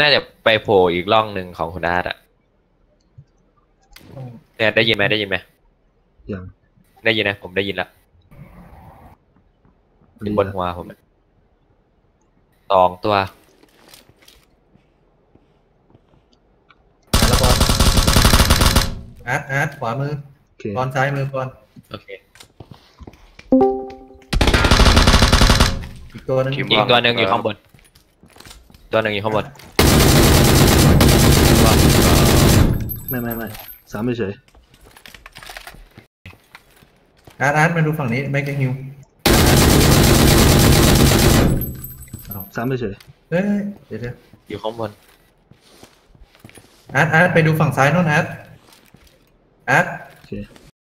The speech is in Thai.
น่าจะไปโผล่อีกร่องหนึ่งของคุณอาร์ตอะเนี่ยได้ยินไหมได้ยินไหมยังได้ยินนะ ผมได้ยินแล้วอยู่บนหัวผมอะสองตัว แล้วบอลอาร์ตอาร์ตขวามือโอเคบอลซ้ายมือบอลโอเคอีกตัวหนึงทีมอีกตัวหนึ่งอยู่ข้างบน ตัวหนึ่งอยู่ข้างบน ไม่ไม่ไม่สามเฉยอาร์ตอาร์ตมาดูฝั่งนี้แม็กซ์ฮิวสามเฉยเอ้ยเดี๋ยวเดี๋ยวอยู่ข้างบนอาร์ตอาร์ตไปดูฝั่งซ้ายโน่นอาร์ตอาร์ตโอเค